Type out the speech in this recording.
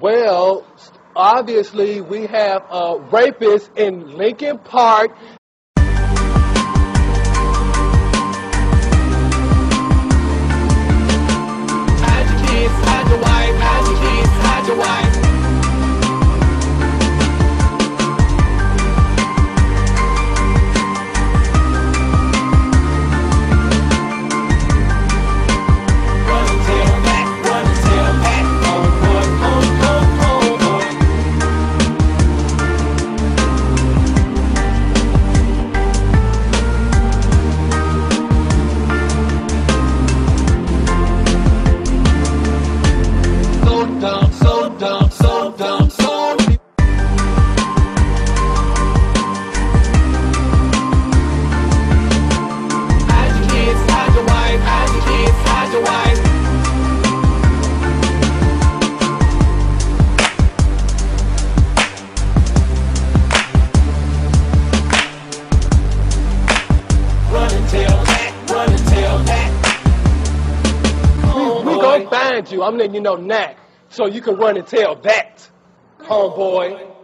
Well, obviously we have a rapist in Lincoln Park find you. I'm letting you know now so you can run and tell that, homeboy.